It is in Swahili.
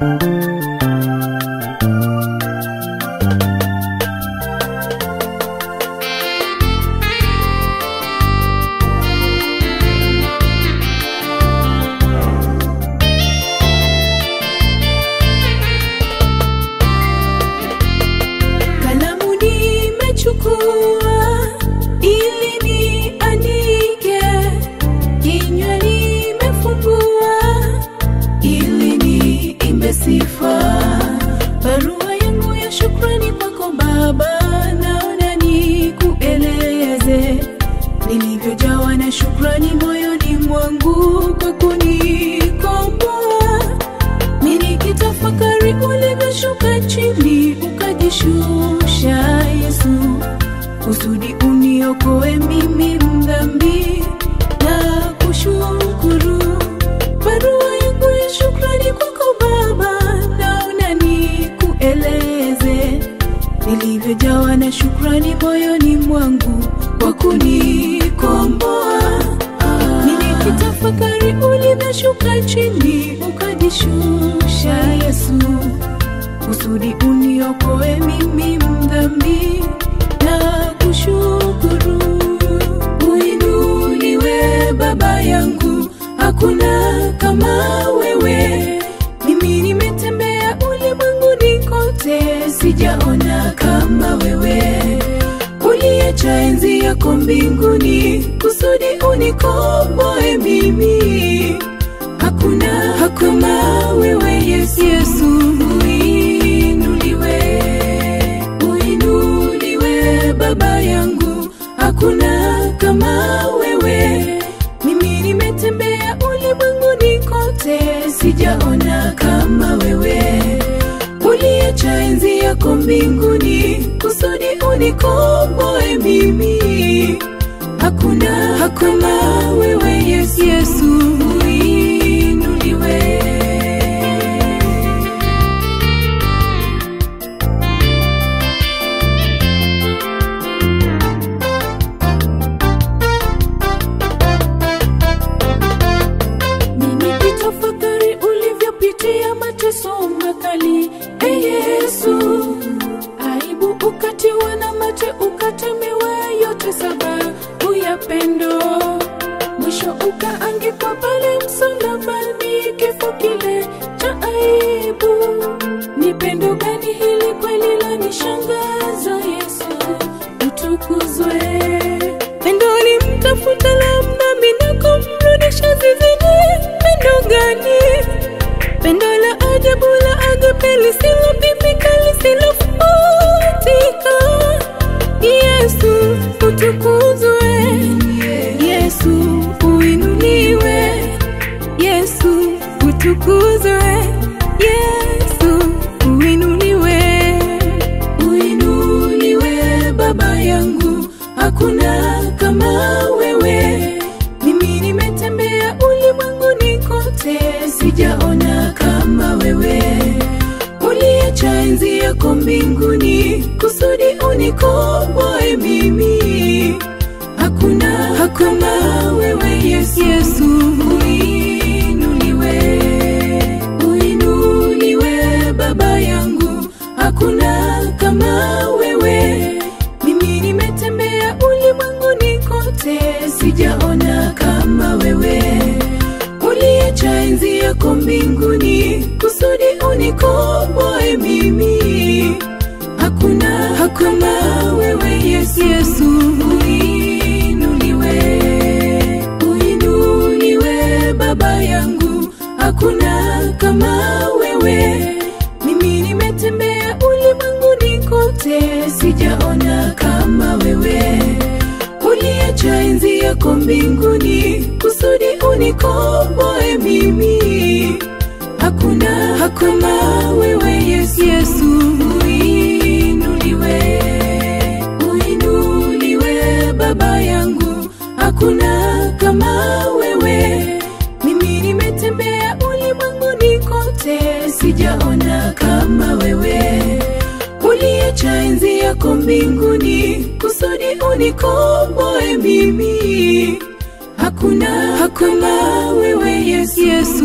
嗯。Sifa. Barua yangu ya shukrani kwako Baba, naona ni kueleze nilivyojawa na shukrani moyoni mwangu kwa kunikomboa. Mimi nikitafakari ulivyoshuka chini ukajishusha ukajishusha Yesu, kusudi uniokoe mimi mdhambi na kushukuru. Uinuliwe Baba yangu, hakuna kama wewe. Mimi nimetembea ulimwenguni kote, sijaona kama wewe uliacha enzi yako mbinguni kusudi unikomboe mimi. Hakuna hakuna wewe Yesu, Yesu uinuliwe, uinuliwe Baba yangu, hakuna kama wewe. Mimi nimetembea ulimwenguni kote, sijaona kama wewe. Uliacha enzi yako mbinguni. Kusudi unikomboe mimi. Hakuna hakuna sababu ya pendo, mwisho ukaangikwa pale msalabani, kifo kile cha aibu. Ni pendo gani hili kweli lanishangaza, Yesu utukuzwe. Pendo limtafuta lamnami na kumrudisha zizini, pendo gani? Pendo la ajabu la agape lisilopimika lisilofutika. Yesu utukuzwe, mbinguni kusudi unikomboe mimi. Hakuna hakuna wewe Yesu, Yesu uinuliwe, uinuliwe Baba yangu, hakuna kama wewe. Mimi nimetembea ulimwenguni kote, sijaona kama wewe. uliyecha enzi yako mbinguni kusudi unikomboe mimi. Hakuna hakuna wewe Yesu, Yesu. Uinuliwe, uinuliwe Baba yangu, hakuna kama wewe. Mimi nimetembea ulimwenguni kote, sijaona kama wewe. Uliacha enzi yako mbinguni. Kusudi unikomboe mimi. Hakuna kama wewe Yesu, uinuliwe, sijaona kama wewe. Uliacha enzi yako mbinguni kusudi unikomboe mimi. Hakuna hakuna wewe yesu, yesu.